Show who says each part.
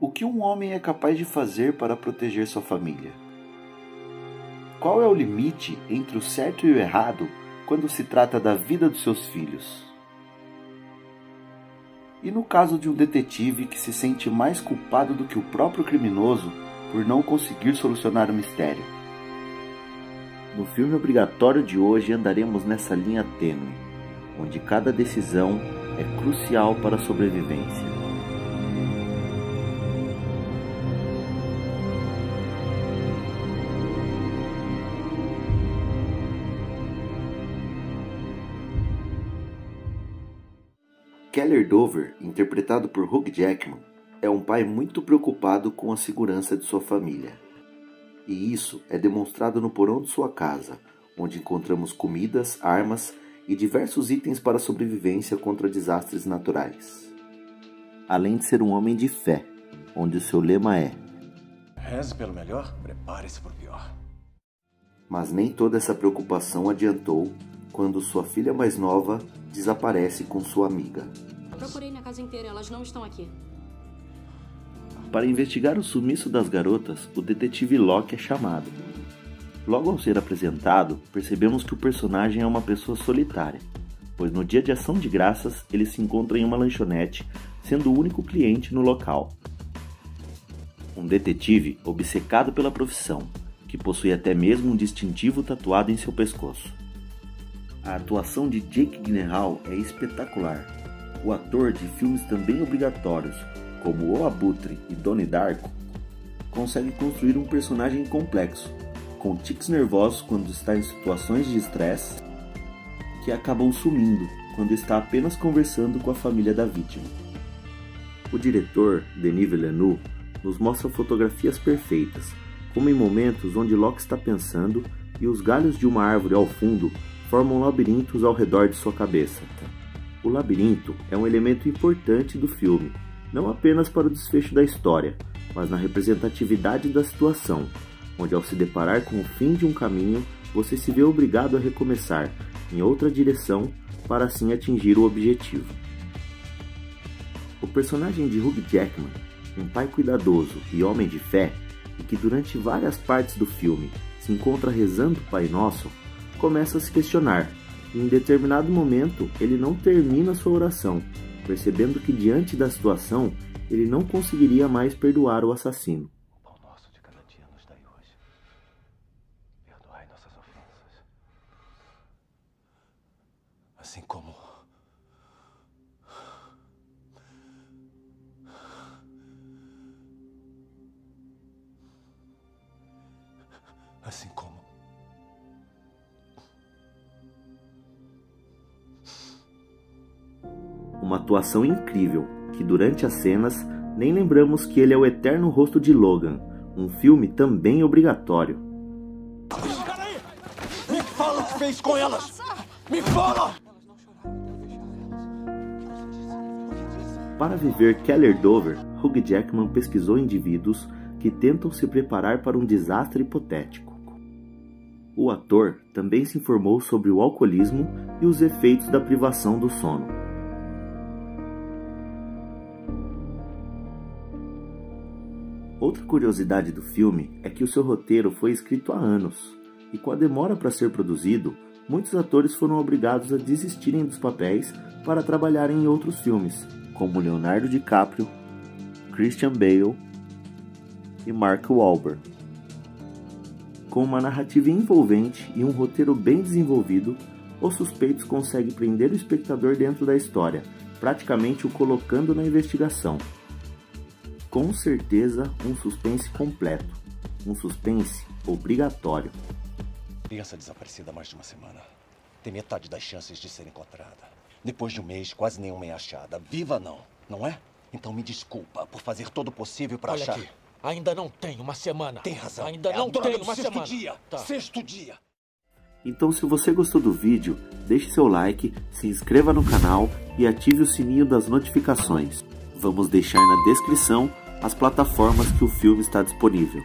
Speaker 1: O que um homem é capaz de fazer para proteger sua família? Qual é o limite entre o certo e o errado quando se trata da vida dos seus filhos? E no caso de um detetive que se sente mais culpado do que o próprio criminoso por não conseguir solucionar o mistério? No filme obrigatório de hoje andaremos nessa linha tênue, onde cada decisão é crucial para a sobrevivência. Keller Dover, interpretado por Hugh Jackman, é um pai muito preocupado com a segurança de sua família. E isso é demonstrado no porão de sua casa, onde encontramos comidas, armas e diversos itens para sobrevivência contra desastres naturais. Além de ser um homem de fé, onde o seu lema é:
Speaker 2: Reze pelo melhor, prepare-se para o pior.
Speaker 1: Mas nem toda essa preocupação adiantou quando sua filha mais nova desaparece com sua amiga.
Speaker 3: Procurei na casa inteira, elas não estão aqui.
Speaker 1: Para investigar o sumiço das garotas, o detetive Locke é chamado. Logo ao ser apresentado, percebemos que o personagem é uma pessoa solitária, pois no dia de ação de graças ele se encontra em uma lanchonete, sendo o único cliente no local. Um detetive obcecado pela profissão, que possui até mesmo um distintivo tatuado em seu pescoço. A atuação de Jake Gyllenhaal é espetacular. O ator de filmes também obrigatórios, como O Abutre e Donnie Darko, consegue construir um personagem complexo, com tics nervosos quando está em situações de estresse, que acabam sumindo quando está apenas conversando com a família da vítima. O diretor, Denis Villeneuve, nos mostra fotografias perfeitas, como em momentos onde Locke está pensando e os galhos de uma árvore ao fundo formam labirintos ao redor de sua cabeça. O labirinto é um elemento importante do filme, não apenas para o desfecho da história, mas na representatividade da situação, onde ao se deparar com o fim de um caminho, você se vê obrigado a recomeçar em outra direção para assim atingir o objetivo. O personagem de Hugh Jackman, um pai cuidadoso e homem de fé, e que durante várias partes do filme se encontra rezando o Pai Nosso, começa a se questionar, em determinado momento ele não termina sua oração, percebendo que diante da situação ele não conseguiria mais perdoar o assassino.
Speaker 2: Assim como. Assim como.
Speaker 1: Uma atuação incrível, que durante as cenas nem lembramos que ele é o eterno rosto de Logan, um filme também obrigatório.
Speaker 2: Peraí! Me fala o que fez com elas! Me fala!
Speaker 1: Para viver Keller Dover, Hugh Jackman pesquisou indivíduos que tentam se preparar para um desastre hipotético. O ator também se informou sobre o alcoolismo e os efeitos da privação do sono. Outra curiosidade do filme é que o seu roteiro foi escrito há anos, e com a demora para ser produzido, muitos atores foram obrigados a desistirem dos papéis para trabalharem em outros filmes, como Leonardo DiCaprio, Christian Bale e Mark Wahlberg. Com uma narrativa envolvente e um roteiro bem desenvolvido, Os Suspeitos consegue prender o espectador dentro da história, praticamente o colocando na investigação. Com certeza, um suspense completo, um suspense obrigatório.
Speaker 2: Criança desaparecida há mais de uma semana. Tem metade das chances de ser encontrada. Depois de um mês, quase nenhuma é achada. Viva não, não é? Então me desculpa por fazer todo o possível para achar.
Speaker 4: aqui, ainda não tem uma semana.
Speaker 2: Tem razão.
Speaker 4: Ainda
Speaker 2: É
Speaker 4: não tem uma
Speaker 2: sexto
Speaker 4: semana.
Speaker 2: dia.
Speaker 4: Tá.
Speaker 2: Sexto dia.
Speaker 1: Então, se você gostou do vídeo, deixe seu like, se inscreva no canal e ative o sininho das notificações. Vamos deixar na descrição as plataformas que o filme está disponível.